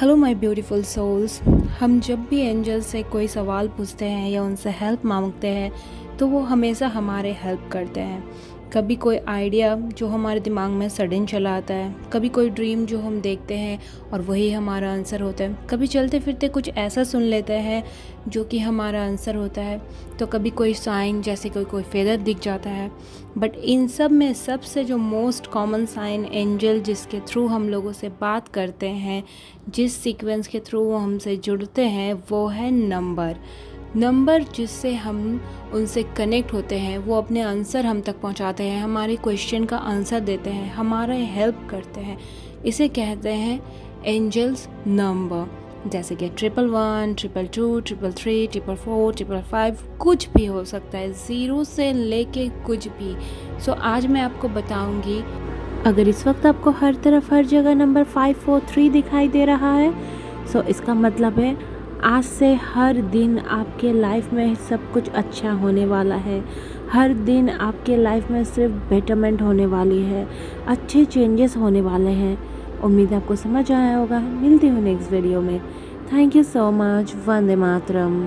Hello my beautiful souls हम जब भी एंजल से कोई सवाल पूछते हैं या उनसे हेल्प मांगते हैं तो वो हमेशा हमारे हेल्प करते हैं। कभी कोई आइडिया जो हमारे दिमाग में सडन चला आता है, कभी कोई ड्रीम जो हम देखते हैं और वही हमारा आंसर होता है। कभी चलते फिरते कुछ ऐसा सुन लेते हैं जो कि हमारा आंसर होता है तो कभी कोई साइन जैसे कोई कोई फेदर दिख जाता है। बट इन सब में सबसे जो मोस्ट कॉमन साइन एंजल जिसके थ्रू हम लोगों से बात करते हैं, जिस सीक्वेंस के थ्रू वो हमसे जुड़ते हैं, वो है नंबर नंबर जिससे हम उनसे कनेक्ट होते हैं वो अपने आंसर हम तक पहुंचाते हैं हमारे क्वेश्चन का आंसर देते हैं हमारा हेल्प करते हैं। इसे कहते हैं एंजल्स नंबर जैसे कि triple one triple two triple three triple four triple five कुछ भी हो सकता है ज़ीरो से लेके कुछ भी। सो so, आज मैं आपको बताऊँगी अगर इस वक्त आपको हर तरफ़ हर जगह नंबर फाइव फोर थ्री दिखाई दे रहा है सो so इसका मतलब है आज से हर दिन आपके लाइफ में सब कुछ अच्छा होने वाला है। हर दिन आपके लाइफ में सिर्फ़ बेटरमेंट होने वाली है। अच्छे चेंजेस होने वाले हैं। उम्मीद आपको समझ आया होगा। मिलती हूँ नेक्स्ट वीडियो में। Thank you so much Vande Mataram.